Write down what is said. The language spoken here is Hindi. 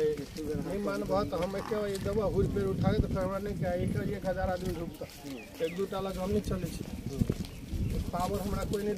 नहीं मान बहुत तो हम एक ये दबा हुर पे उठा के तो फिर हमरा नहीं क्या, एक एक हज़ार आदमी ढूंढता। एक दू टाला तो हम नहीं चले पावर हमारा कोई नहीं